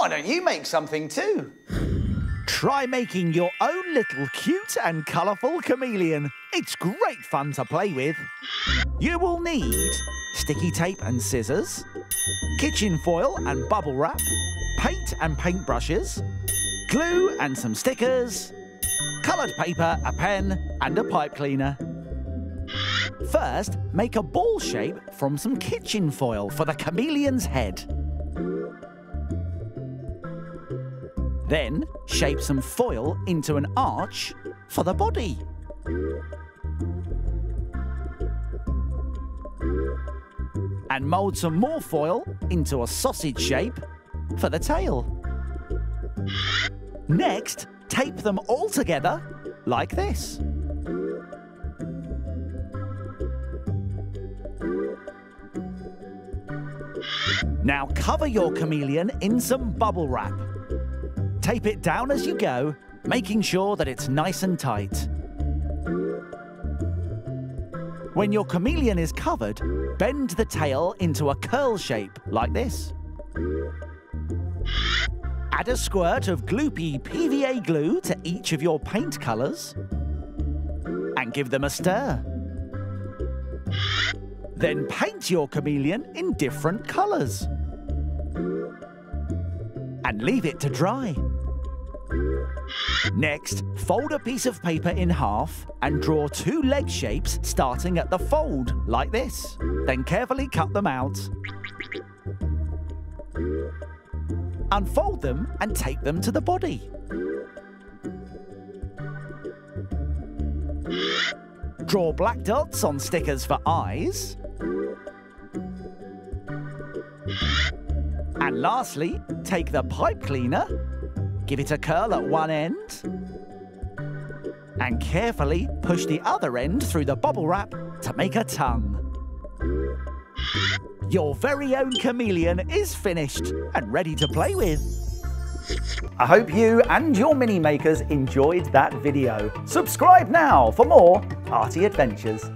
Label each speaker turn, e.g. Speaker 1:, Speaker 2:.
Speaker 1: Why don't you make something too?
Speaker 2: Try making your own little cute and colourful chameleon. It's great fun to play with. You will need sticky tape and scissors, kitchen foil and bubble wrap, paint and paintbrushes, glue and some stickers, coloured paper, a pen and a pipe cleaner. First, make a ball shape from some kitchen foil for the chameleon's head. Then, shape some foil into an arch for the body. And mould some more foil into a sausage shape for the tail. Next, tape them all together like this. Now cover your chameleon in some bubble wrap. Tape it down as you go, making sure that it's nice and tight. When your chameleon is covered, bend the tail into a curl shape like this. Add a squirt of gloopy PVA glue to each of your paint colours and give them a stir. Then paint your chameleon in different colours. And leave it to dry. Next, fold a piece of paper in half and draw two leg shapes starting at the fold, like this. Then carefully cut them out. Unfold them and take them to the body. Draw black dots on stickers for eyes. And lastly, take the pipe cleaner, give it a curl at one end, and carefully push the other end through the bubble wrap to make a tongue. Your very own chameleon is finished and ready to play with. I hope you and your mini makers enjoyed that video. Subscribe now for more arty adventures.